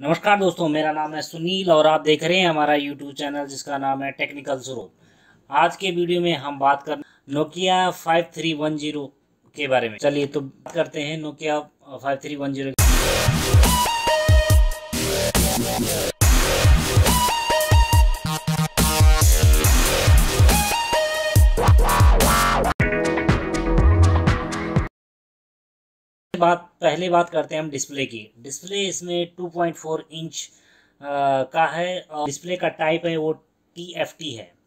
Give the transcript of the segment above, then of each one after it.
नमस्कार दोस्तों, मेरा नाम है सुनील और आप देख रहे हैं हमारा यूट्यूब चैनल जिसका नाम है टेक्निकल स्रोत आज के वीडियो में हम बात कर नोकिया 5310 के बारे में। चलिए तो बात करते हैं नोकिया 5310 बात पहले बात करते हैं हम डिस्प्ले की। डिस्प्ले इसमें 2.4 इंच आ, का है और डिस्प्ले का टाइप है वो TFT है।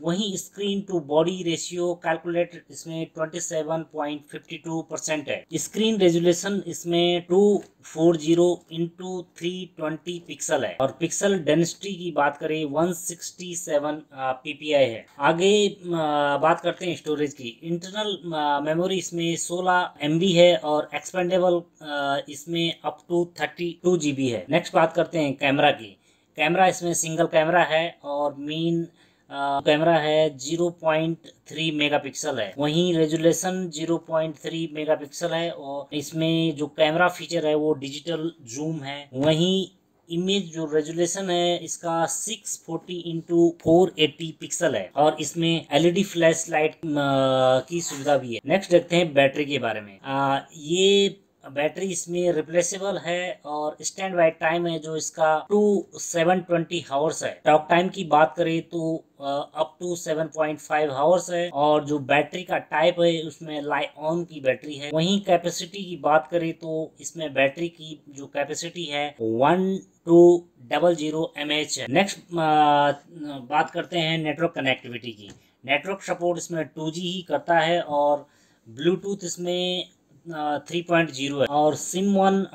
वहीं screen to body ratio calculate इसमें 27.52 परसेंट है। स्क्रीन रेजोल्यूशन इसमें 240 ज़ीरो इंटू थ्री पिक्सल है। और पिक्सल डेंसिटी की बात करें 167 पीपीआई है। आगे बात करते हैं स्टोरेज की। इंटरनल मेमोरी इसमें 16 एम है और एक्सपेंडेबल इसमें अप टू 32 जीबी है। नेक्स्ट बात करते हैं कैमरा की। कैमरा इसमें सिंगल कैमरा है और मेन कैमरा है 0.3 मेगापिक्सल है। वहीं रेजुलेशन 0.3 मेगापिक्सल है और इसमें जो कैमरा फीचर है वो डिजिटल जूम है। वहीं इमेज जो रेजुलेशन है इसका 640 फोर्टी इंटू फोर पिक्सल है और इसमें एलईडी फ्लैश लाइट की सुविधा भी है। नेक्स्ट देखते हैं बैटरी के बारे में। आ, ये बैटरी इसमें रिप्लेसेबल है और स्टैंड बाई टाइम है जो इसका टू सेवन ट्वेंटी हावर्स है। टॉक टाइम की बात करें तो up to seven point five hours है और जो बैटरी का टाइप है उसमें लाई ऑन की बैटरी है। वहीं कैपेसिटी की बात करें तो इसमें बैटरी की जो कैपेसिटी है one two double zero M H है। नेक्स्ट बात करते हैं नेटवर्क कनेक्टिविटी की। नेटवर्क सपोर्ट इसमें टू ही करता है और ब्लूटूथ इसमें थ्री पॉइंट ज़ीरो है। और SIM one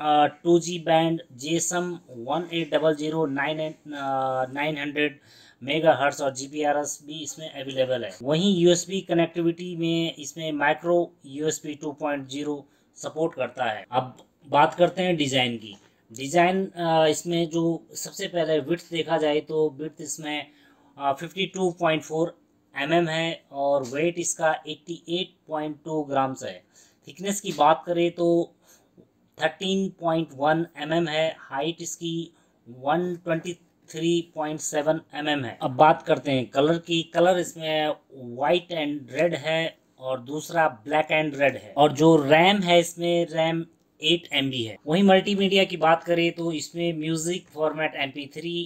two G band जे सम one eight double zero nine eight nine hundred megahertz और जी पी आर एस भी इसमें अवेलेबल है। वहीं यू एस यूएसबी कनेक्टिविटी में इसमें micro U S USB two point zero support करता है। अब बात करते हैं डिज़ाइन की। डिज़ाइन इसमें जो सबसे पहले विथ देखा जाए तो विथ इसमें fifty two point four M M है और वेट इसका eighty eight point two grams है। थिकनेस की बात करें तो 13.1 mm है हाइट इसकी 123.7 mm है। अब बात करते हैं कलर की कलर इसमें वाइट एंड रेड है और दूसरा ब्लैक एंड रेड है। और जो रैम है इसमें रैम एट एम है। वही मल्टीमीडिया की बात करें तो इसमें म्यूज़िक फॉर्मेट एम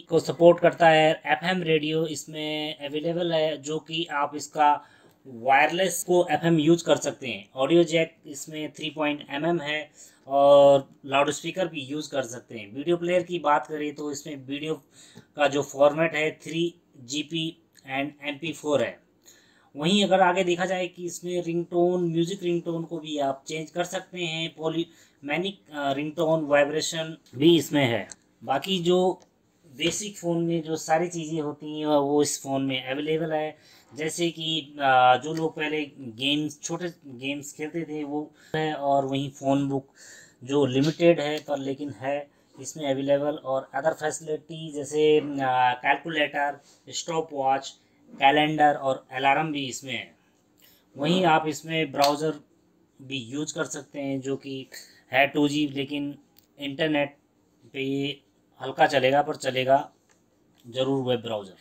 को सपोर्ट करता है एफएम रेडियो इसमें अवेलेबल है, जो कि आप इसका वायरलेस को एफएम यूज़ कर सकते हैं। ऑडियो जैक इसमें थ्री पॉइंट एम है और लाउड स्पीकर भी यूज़ कर सकते हैं। वीडियो प्लेयर की बात करें तो इसमें वीडियो का जो फॉर्मेट है three G P and M P four है। वहीं अगर आगे देखा जाए कि इसमें रिंगटोन म्यूज़िक रिंगटोन को भी आप चेंज कर सकते हैं। पोली मैनिक रिंगटोन वाइब्रेशन भी इसमें है। बाकी जो बेसिक फ़ोन में जो सारी चीज़ें होती हैं वो इस फ़ोन में अवेलेबल है। जैसे कि जो लोग पहले गेम्स छोटे गेम्स खेलते थे, वो है और वहीं फ़ोन बुक जो लिमिटेड है, पर लेकिन है, इसमें अवेलेबल और अदर फैसिलिटी जैसे कैलकुलेटर स्टॉप वॉच कैलेंडर और अलार्म भी इसमें है। वहीं आप इसमें ब्राउज़र भी यूज़ कर सकते हैं, जो कि है टू जी लेकिन इंटरनेट पे हल्का चलेगा पर चलेगा ज़रूर वेब ब्राउज़र।